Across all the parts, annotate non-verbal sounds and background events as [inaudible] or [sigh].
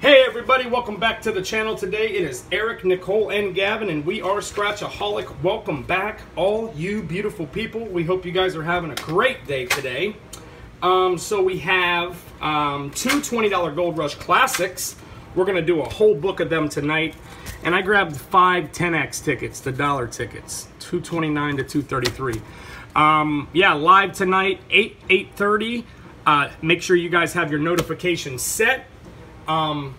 Hey everybody, welcome back to the channel. Today it is Eric, Nicole, and Gavin, and we are Scratchaholic. Welcome back, all you beautiful people. We hope you guys are having a great day today. Um, so we have um, two $20 Gold Rush Classics. We're gonna do a whole book of them tonight. And I grabbed five 10X tickets, the dollar tickets, 229 to 233. Um, yeah, live tonight, 8, 8.30. Uh, make sure you guys have your notifications set. Um,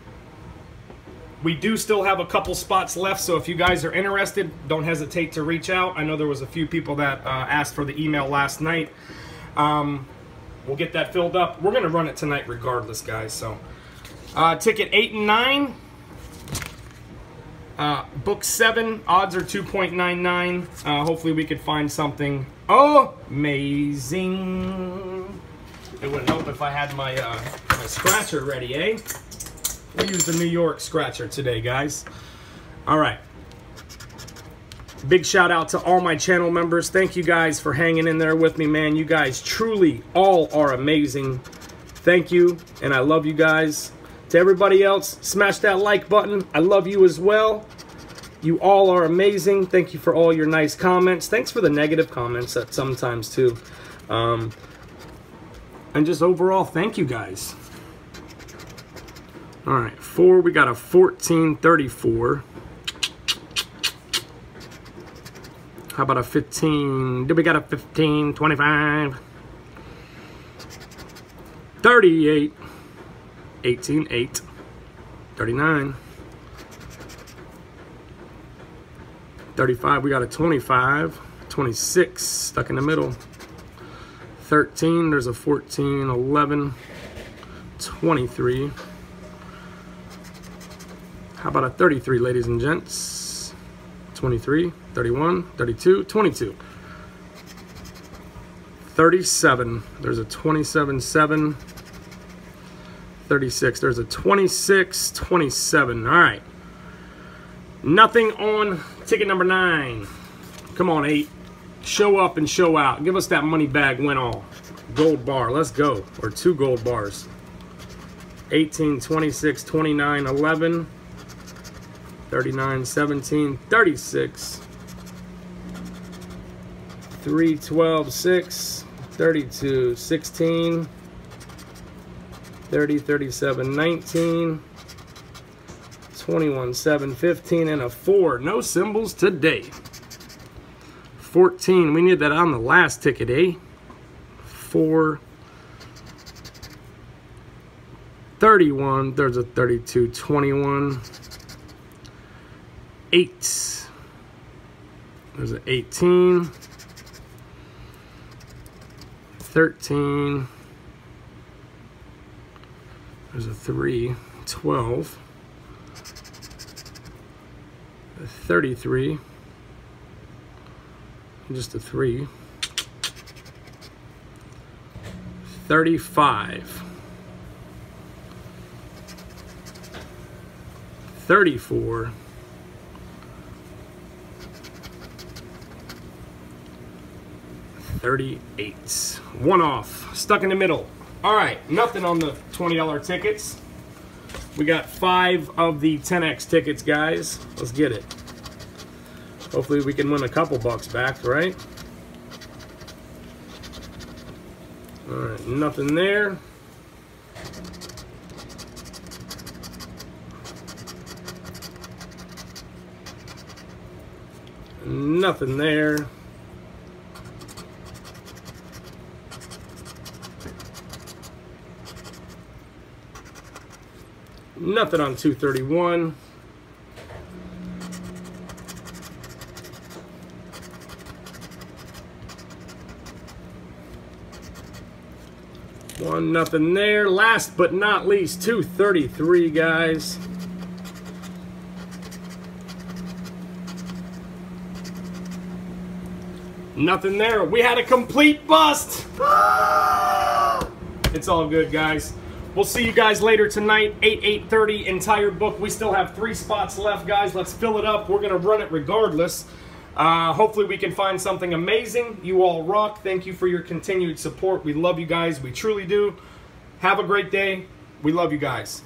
we do still have a couple spots left, so if you guys are interested, don't hesitate to reach out. I know there was a few people that uh, asked for the email last night. Um, we'll get that filled up. We're going to run it tonight regardless, guys. So, uh, ticket 8 and 9. Uh, book 7, odds are 2.99. Uh, hopefully we could find something amazing. It wouldn't help if I had my, uh, my scratcher ready, eh? We'll use the New York scratcher today, guys. All right. Big shout out to all my channel members. Thank you guys for hanging in there with me, man. You guys truly all are amazing. Thank you, and I love you guys. To everybody else, smash that like button. I love you as well. You all are amazing. Thank you for all your nice comments. Thanks for the negative comments that sometimes too. Um, and just overall, thank you guys. All right, four, we got a 1434. How about a 15? Did we got a 15, 25? 38, 18, 8, 39. 35, we got a 25, 26, stuck in the middle. 13, there's a 14, 11, 23. How about a 33, ladies and gents? 23, 31, 32, 22. 37, there's a 27, 7. 36, there's a 26, 27. All right. Nothing on ticket number nine. Come on, eight. Show up and show out. Give us that money bag win all. Gold bar, let's go. Or two gold bars. 18, 26, 29, 11. 39, 17, 36, 3, 12, 6, 32, 16, 30, 37, 19, 21, 7, 15, and a 4. No symbols today. 14, we need that on the last ticket, eh? 4, 31, there's a 32, 21, 8. There's an 18. 13. There's a 3. 12. 33. Just a 3. 35. 34. 38. One off. Stuck in the middle. All right, nothing on the $20 tickets. We got five of the 10X tickets, guys. Let's get it. Hopefully we can win a couple bucks back, right? All right, nothing there. Nothing there. Nothing on 231. One nothing there. Last but not least, 233, guys. Nothing there. We had a complete bust. [gasps] It's all good, guys. We'll see you guys later tonight, 8, 8.30, entire book. We still have three spots left, guys. Let's fill it up. We're going to run it regardless. Uh, hopefully we can find something amazing. You all rock. Thank you for your continued support. We love you guys. We truly do. Have a great day. We love you guys.